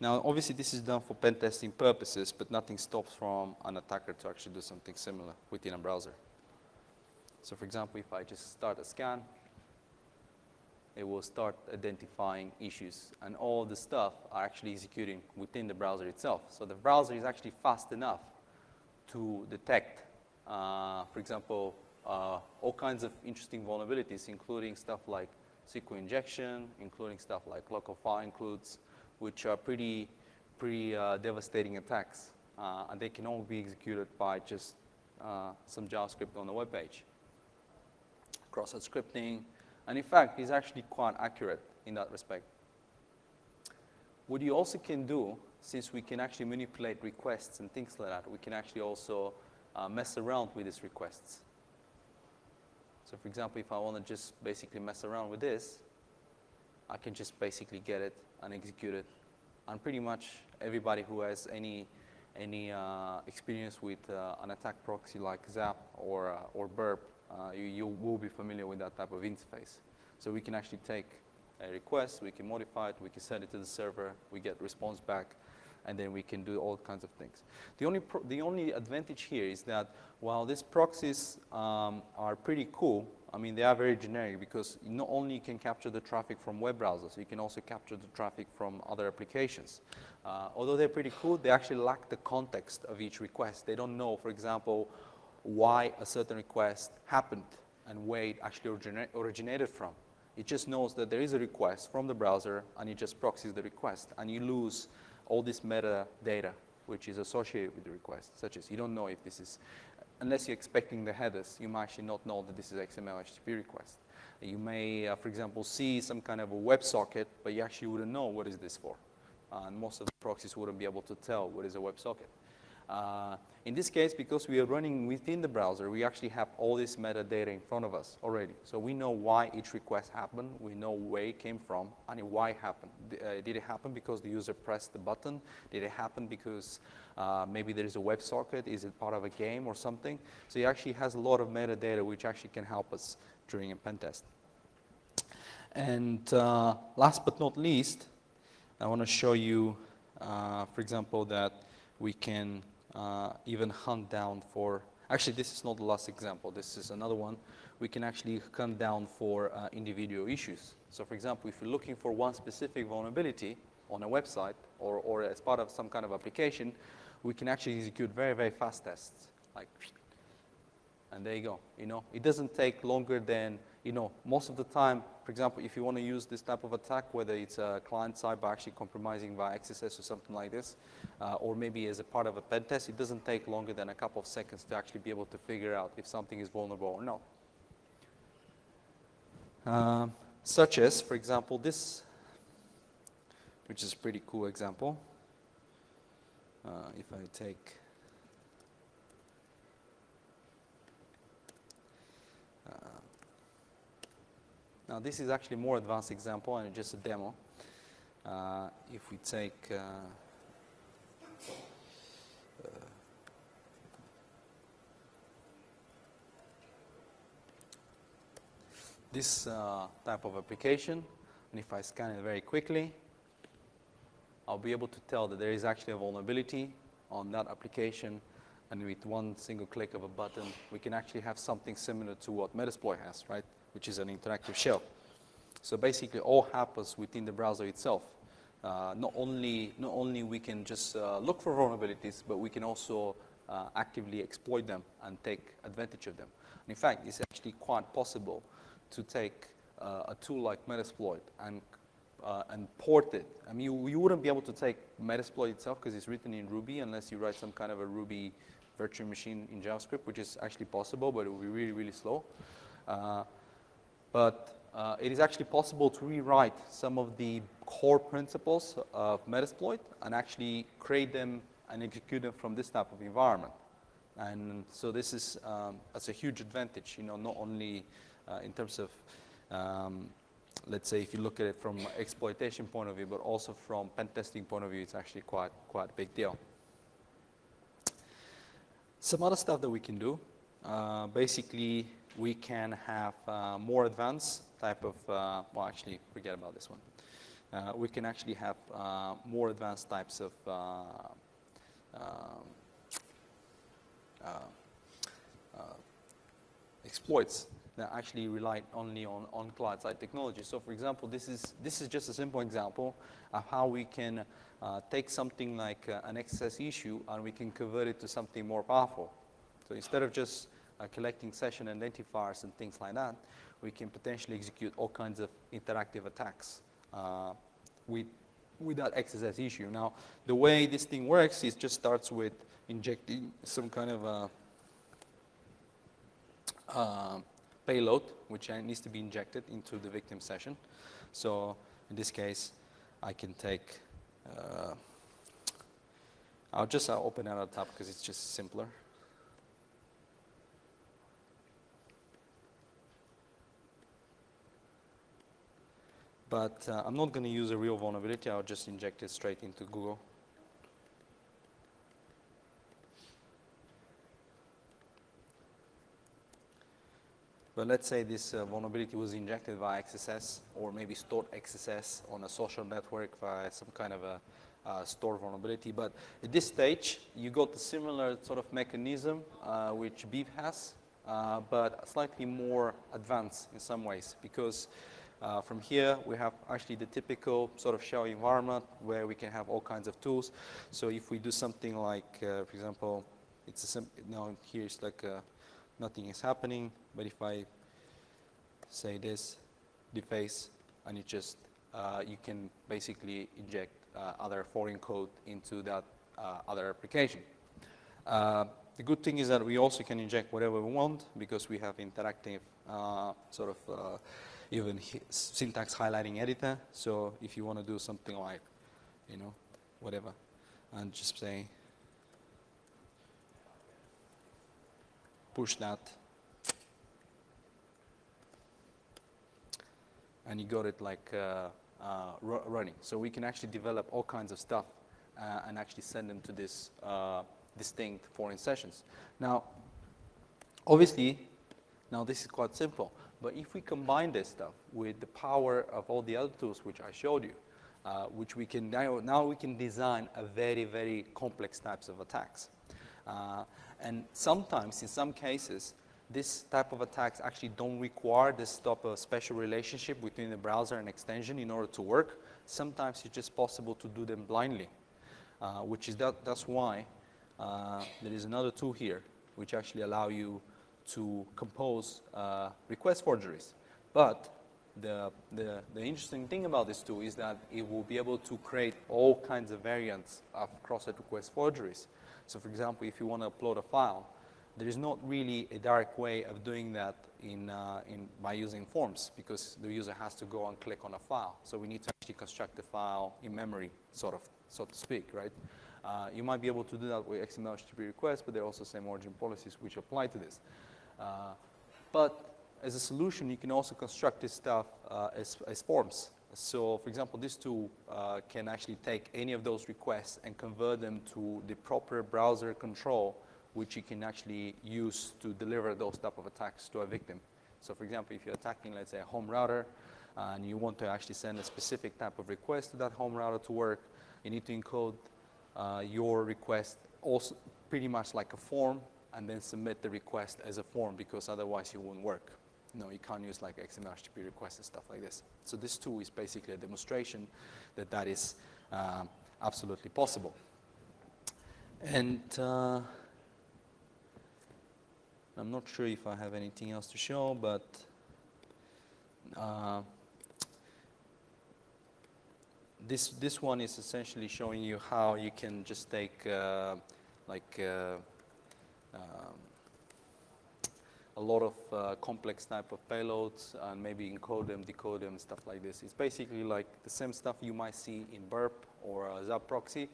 Now, obviously, this is done for pen testing purposes, but nothing stops from an attacker to actually do something similar within a browser. So, for example, if I just start a scan, it will start identifying issues, and all the stuff are actually executing within the browser itself. So the browser is actually fast enough to detect, uh, for example, uh, all kinds of interesting vulnerabilities, including stuff like SQL injection, including stuff like local file includes, which are pretty, pretty uh, devastating attacks. Uh, and they can all be executed by just uh, some JavaScript on the web page. Cross-site scripting, and in fact, it's actually quite accurate in that respect. What you also can do, since we can actually manipulate requests and things like that, we can actually also uh, mess around with these requests. So for example, if I want to just basically mess around with this, I can just basically get it and execute it. And pretty much everybody who has any, any uh, experience with uh, an attack proxy like ZAP or, uh, or Burp, uh, you, you will be familiar with that type of interface. So we can actually take a request, we can modify it, we can send it to the server, we get response back, and then we can do all kinds of things. The only, the only advantage here is that while these proxies um, are pretty cool, I mean, they are very generic because not only you can capture the traffic from web browsers, you can also capture the traffic from other applications. Uh, although they're pretty cool, they actually lack the context of each request. They don't know, for example, why a certain request happened and where it actually origina originated from. It just knows that there is a request from the browser and it just proxies the request and you lose all this metadata which is associated with the request, such as you don't know if this is unless you're expecting the headers, you might actually not know that this is XML HTTP request. You may, uh, for example, see some kind of a WebSocket, but you actually wouldn't know what is this for. Uh, and most of the proxies wouldn't be able to tell what is a WebSocket. Uh, in this case, because we are running within the browser, we actually have all this metadata in front of us already. So we know why each request happened, we know where it came from, and why it happened. Uh, did it happen because the user pressed the button? Did it happen because uh, maybe there is a WebSocket? Is it part of a game or something? So it actually has a lot of metadata which actually can help us during a pen test. And uh, last but not least, I want to show you, uh, for example, that we can uh, even hunt down for, actually this is not the last example, this is another one. We can actually hunt down for uh, individual issues. So for example, if you're looking for one specific vulnerability on a website or, or as part of some kind of application, we can actually execute very, very fast tests. Like, and there you go. You know, it doesn't take longer than you know, most of the time, for example, if you want to use this type of attack, whether it's a client side by actually compromising via XSS or something like this, uh, or maybe as a part of a pen test, it doesn't take longer than a couple of seconds to actually be able to figure out if something is vulnerable or not. Um, such as, for example, this, which is a pretty cool example. Uh, if I take Now this is actually more advanced example and just a demo. Uh, if we take uh, uh, this uh, type of application, and if I scan it very quickly, I'll be able to tell that there is actually a vulnerability on that application and with one single click of a button, we can actually have something similar to what Metasploit has, right? Which is an interactive shell. So basically, all happens within the browser itself. Uh, not only not only we can just uh, look for vulnerabilities, but we can also uh, actively exploit them and take advantage of them. And in fact, it's actually quite possible to take uh, a tool like Metasploit and uh, and port it. I mean, you, you wouldn't be able to take Metasploit itself because it's written in Ruby unless you write some kind of a Ruby virtual machine in JavaScript, which is actually possible, but it will be really, really slow. But uh, it is actually possible to rewrite some of the core principles of Metasploit and actually create them and execute them from this type of environment. And so this is um, that's a huge advantage, you know, not only uh, in terms of, um, let's say, if you look at it from exploitation point of view, but also from pen testing point of view, it's actually quite quite a big deal. Some other stuff that we can do, uh, basically, we can have uh, more advanced type of, uh, well, actually, forget about this one. Uh, we can actually have uh, more advanced types of uh, um, exploits that actually rely only on, on client-side technology. So for example, this is, this is just a simple example of how we can uh, take something like uh, an XSS issue and we can convert it to something more powerful. So instead of just uh, collecting session identifiers and things like that, we can potentially execute all kinds of interactive attacks uh, with, with that XSS issue. Now, the way this thing works is just starts with injecting some kind of a, uh, payload, which needs to be injected into the victim session. So in this case, I can take, uh, I'll just uh, open another tab because it's just simpler. But uh, I'm not going to use a real vulnerability. I'll just inject it straight into Google. But let's say this uh, vulnerability was injected via XSS or maybe stored XSS on a social network via some kind of a uh, store vulnerability. But at this stage, you got a similar sort of mechanism uh, which BeEF has, uh, but slightly more advanced in some ways because uh, from here, we have actually the typical sort of shell environment where we can have all kinds of tools. So if we do something like, uh, for example, it's a sim now here it's like uh, nothing is happening, but if I say this, deface, and it just, uh, you can basically inject uh, other foreign code into that uh, other application. the good thing is that we also can inject whatever we want because we have interactive sort of even syntax highlighting editor. So if you want to do something like, you know, whatever, and just say, push that, and you got it like uh, uh, running. So we can actually develop all kinds of stuff uh, and actually send them to this uh, distinct foreign sessions. Now, obviously, now this is quite simple. But if we combine this stuff with the power of all the other tools which I showed you, uh, which we can now, now we can design a very, very complex types of attacks. Uh, and sometimes, in some cases, this type of attacks actually don't require this type of special relationship between the browser and extension in order to work. Sometimes it's just possible to do them blindly, uh, which is that, that's why uh, there is another tool here which actually allow you to compose uh, request forgeries. But the, the, the, interesting thing about this tool is that it will be able to create all kinds of variants of cross-site request forgeries. So for example, if you want to upload a file, there is not really a direct way of doing that in, uh, in, by using forms because the user has to go and click on a file. So we need to actually construct the file in memory, sort of, so to speak, right? Uh, you might be able to do that with XML HTTP requests, but there are also same origin policies which apply to this. Uh, but as a solution, you can also construct this stuff uh, as, as forms. So for example, this tool uh, can actually take any of those requests and convert them to the proper browser control, which you can actually use to deliver those type of attacks to a victim. So for example, if you're attacking, let's say, a home router, and you want to actually send a specific type of request to that home router to work, you need to encode uh, your request also pretty much like a form and then submit the request as a form because otherwise it won't work. No, you can't use like XML HTTP requests and stuff like this. So this tool is basically a demonstration that that is uh, absolutely possible. And uh, I'm not sure if I have anything else to show, but uh, this, this one is essentially showing you how you can just take uh, like uh, a lot of uh, complex type of payloads and maybe encode them, decode them, stuff like this. It's basically like the same stuff you might see in Burp or Zap proxy,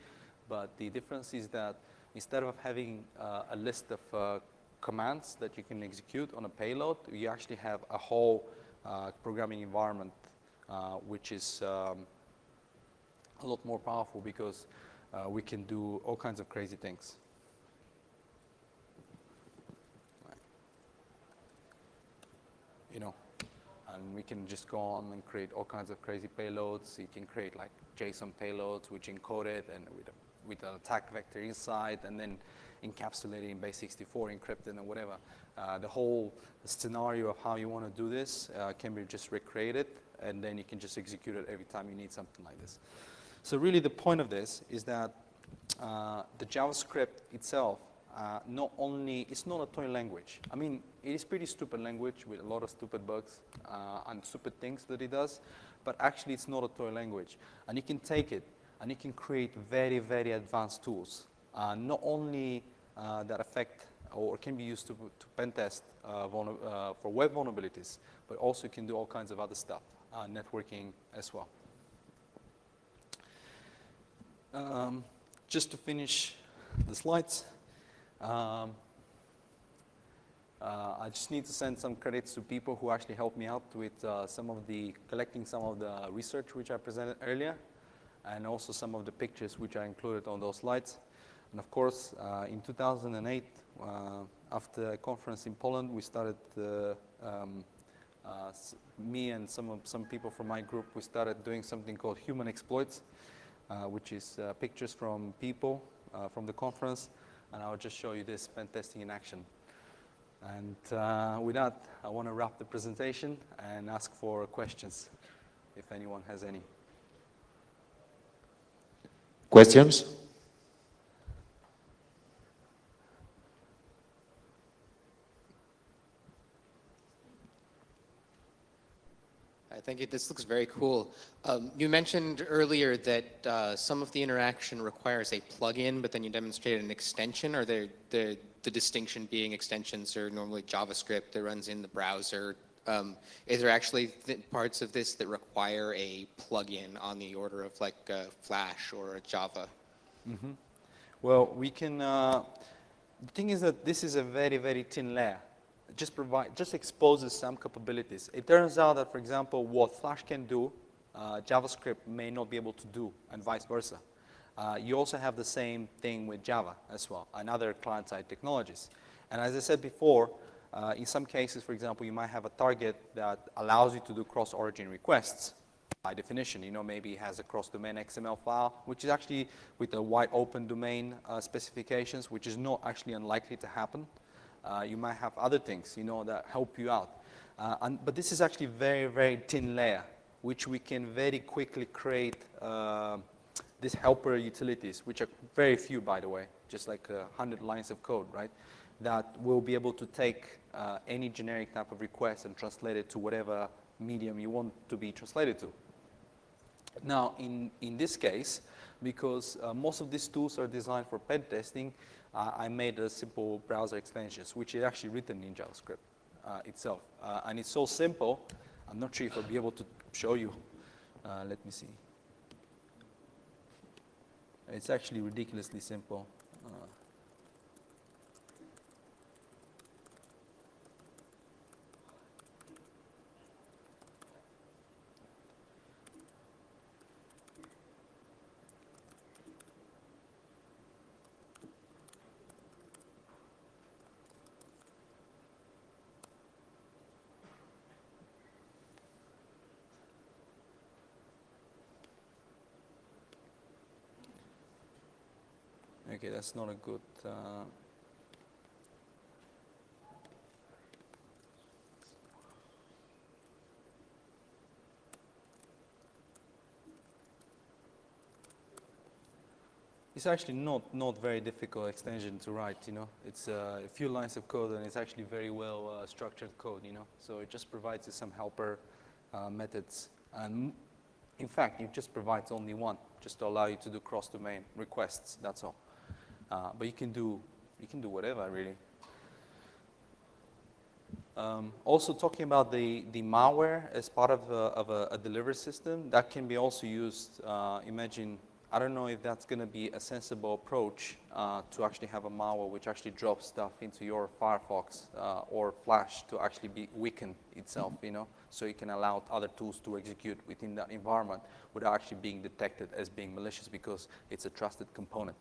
but the difference is that instead of having uh, a list of uh, commands that you can execute on a payload, you actually have a whole uh, programming environment uh, which is um, a lot more powerful because uh, we can do all kinds of crazy things. You know, and we can just go on and create all kinds of crazy payloads. You can create like JSON payloads which encode it and with, a, with an attack vector inside and then encapsulate it in base64, encrypted and whatever. Uh, the whole scenario of how you want to do this uh, can be just recreated and then you can just execute it every time you need something like this. So really the point of this is that uh, the JavaScript itself uh, not only, it's not a toy language. I mean, it is pretty stupid language with a lot of stupid bugs uh, and stupid things that it does, but actually it's not a toy language. And you can take it and you can create very, very advanced tools, uh, not only uh, that affect or can be used to, to pen test uh, for web vulnerabilities, but also you can do all kinds of other stuff, networking as well. Um, just to finish the slides, um, uh, I just need to send some credits to people who actually helped me out with uh, some of the, collecting some of the research which I presented earlier, and also some of the pictures which I included on those slides. And of course, uh, in 2008, uh, after a conference in Poland, we started, uh, um, uh, me and some, of, some people from my group, we started doing something called human exploits, which is pictures from people from the conference. And I'll just show you this pen testing in action. And with that, I want to wrap the presentation and ask for questions, if anyone has any. Questions? I thank you. This looks very cool. Um, you mentioned earlier that uh, some of the interaction requires a plugin, but then you demonstrated an extension. Are there the, the distinction being extensions are normally JavaScript that runs in the browser? Um, is there actually parts of this that require a plugin on the order of like Flash or Java? Mm -hmm. Well, we can. Uh, the thing is that this is a very, very thin layer just provide, just exposes some capabilities. It turns out that, for example, what Flash can do, uh, JavaScript may not be able to do, and vice versa. Uh, you also have the same thing with Java as well, and other client-side technologies. And as I said before, uh, in some cases, for example, you might have a target that allows you to do cross-origin requests. By definition, you know, maybe it has a cross-domain XML file, which is actually with a wide open domain uh, specifications, which is not actually unlikely to happen. Uh, you might have other things, you know, that help you out. Uh, and, but this is actually very, very thin layer, which we can very quickly create these helper utilities, which are very few, by the way, just like 100 lines of code, right? That will be able to take uh, any generic type of request and translate it to whatever medium you want to be translated to. Now, in, in this case, because uh, most of these tools are designed for pen testing, uh, I made a simple browser extensions, which is actually written in JavaScript uh, itself. Uh, and it's so simple, I'm not sure if I'll be able to show you. Uh, let me see. It's actually ridiculously simple. That's not a good. Uh, It's actually not, not very difficult extension to write, you know. It's uh, a few lines of code and it's actually very well uh, structured code, you know. So it just provides you some helper uh, methods. And in fact, it just provides only one, just to allow you to do cross-domain requests, that's all. Uh, but you can do, you can do whatever, really. Um, also talking about the, the malware as part of a, of a, a delivery system, that can be also used, uh, imagine I don't know if that's going to be a sensible approach uh, to actually have a malware which actually drops stuff into your Firefox uh, or Flash to actually be weaken itself, you know, so you can allow other tools to execute within that environment without actually being detected as being malicious because it's a trusted component.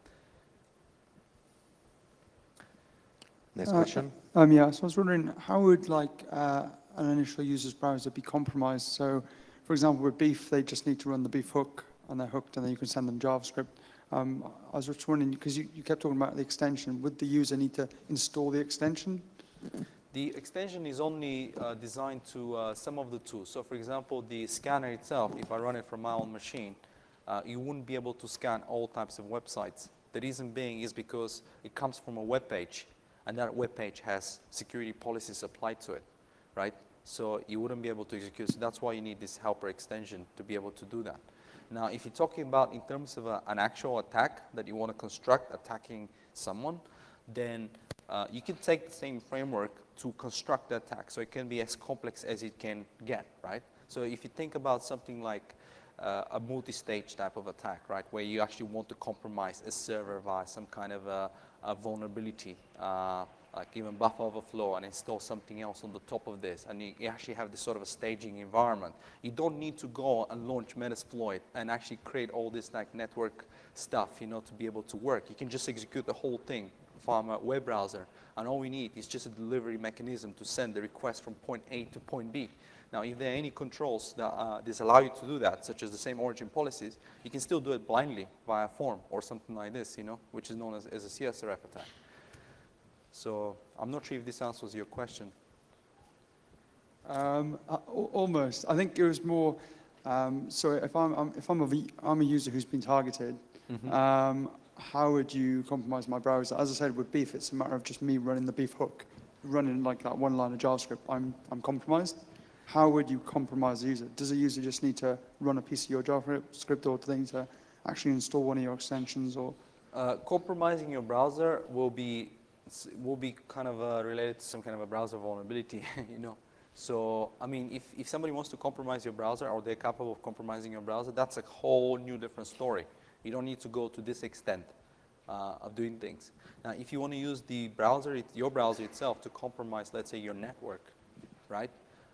Next Uh, question. Um, yeah, so I was wondering, how would like uh, an initial user's browser be compromised? So, for example, with BeEF, they just need to run the BeEF hook and they're hooked, and then you can send them JavaScript. Um, I was just wondering, because you, you kept talking about the extension, would the user need to install the extension? The extension is only uh, designed to uh, some of the tools. So for example, the scanner itself, if I run it from my own machine, uh, you wouldn't be able to scan all types of websites. The reason being is because it comes from a web page, and that web page has security policies applied to it, right? So you wouldn't be able to execute. So that's why you need this helper extension to be able to do that. Now, if you're talking about in terms of a, an actual attack that you want to construct attacking someone, then uh, you can take the same framework to construct the attack. So it can be as complex as it can get, right? So if you think about something like uh, a multi-stage type of attack, right, where you actually want to compromise a server via some kind of a, a vulnerability, uh, like even buffer overflow and install something else on the top of this. And you, you actually have this sort of a staging environment. You don't need to go and launch Metasploit and actually create all this like network stuff, you know, to be able to work. You can just execute the whole thing from a web browser. And all we need is just a delivery mechanism to send the request from point A to point B. Now, if there are any controls that uh, disallow you to do that, such as the same origin policies, you can still do it blindly via form or something like this, you know, which is known as, as a CSRF attack. So I'm not sure if this answers your question. Um, uh, almost. I think it was more. Um, so if I'm, I'm if I'm a, v, I'm a user who's been targeted, um, how would you compromise my browser? As I said, with BeEF, it's a matter of just me running the BeEF hook, running like that one line of JavaScript. I'm I'm compromised. How would you compromise the user? Does a user just need to run a piece of your JavaScript or thing to actually install one of your extensions or? Uh, compromising your browser will be will be kind of uh, related to some kind of a browser vulnerability, you know. So, I mean, if, if somebody wants to compromise your browser or they're capable of compromising your browser, that's a whole new different story. You don't need to go to this extent uh, of doing things. Now, if you want to use the browser, your browser itself to compromise, let's say, your network, right?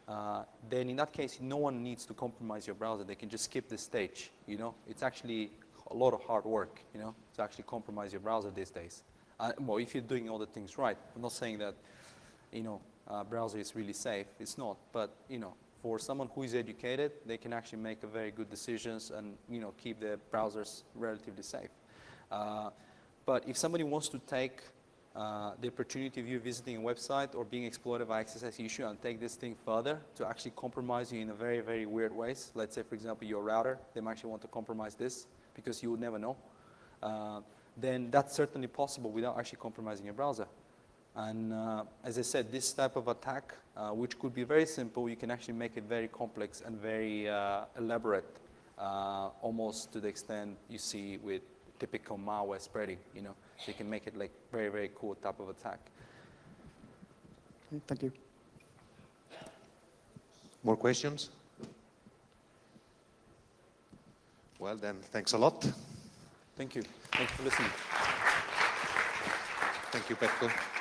Uh, then in that case, no one needs to compromise your browser. They can just skip this stage, you know? It's actually a lot of hard work, you know, to actually compromise your browser these days. Uh, well, if you're doing all the things right. I'm not saying that, you know, uh, browser is really safe. It's not. But, you know, for someone who is educated, they can actually make a very good decisions and, you know, keep their browsers relatively safe. Uh, but if somebody wants to take uh, the opportunity of you visiting a website or being exploited by XSS issue and take this thing further to actually compromise you in a very, very weird ways. Let's say, for example, your router, they might actually want to compromise this because you would never know. Uh, then that's certainly possible without actually compromising your browser. And uh, as I said, this type of attack, uh, which could be very simple, you can actually make it very complex and very uh, elaborate, almost to the extent you see with typical malware spreading. You know, so you can make it like very, very cool type of attack. Thank you. More questions? Well, then, thanks a lot. Thank you. Thank you for listening. Thank you, Petko.